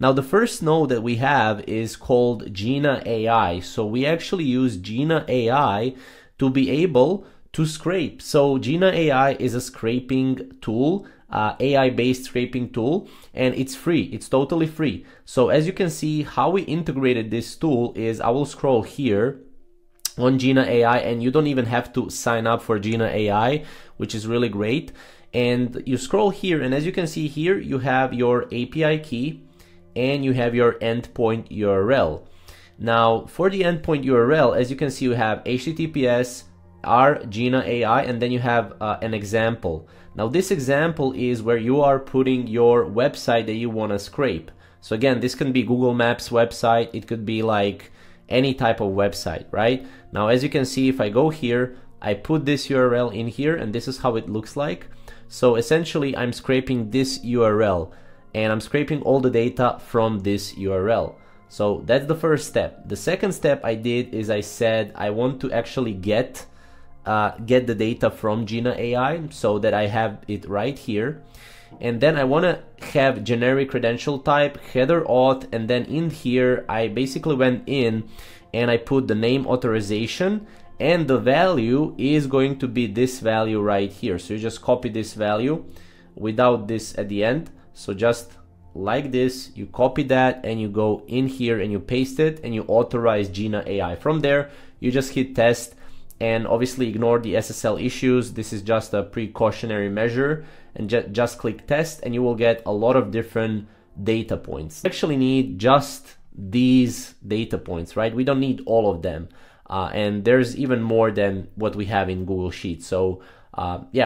Now the first node that we have is called Jina AI. So we actually use Jina AI to be able to scrape. So Jina AI is a scraping tool, uh, AI-based scraping tool, and it's free. It's totally free. So as you can see, how we integrated this tool is I will scroll here on Jina AI and you don't even have to sign up for Jina AI, which is really great. And you scroll here and as you can see here, you have your API key and you have your endpoint URL. Now for the endpoint URL, as you can see, you have HTTPS, R, Jina AI, and then you have uh, an example. Now this example is where you are putting your website that you want to scrape. So again, this can be Google Maps website. It could be like any type of website, right? Now, as you can see, if I go here, I put this URL in here and this is how it looks like. So essentially I'm scraping this URL and I'm scraping all the data from this URL. So that's the first step. The second step I did is I said I want to actually get uh, get the data from Jina AI so that I have it right here. And then I want to have generic credential type, header auth, and then in here I basically went in and I put the name authorization and the value is going to be this value right here. So you just copy this value without this at the end. So just like this, you copy that and you go in here and you paste it and you authorize Jina AI. From there, you just hit test and obviously ignore the SSL issues. This is just a precautionary measure and ju just click test and you will get a lot of different data points. You actually need just these data points, right? We don't need all of them. Uh, and there's even more than what we have in Google Sheets. So uh, yeah,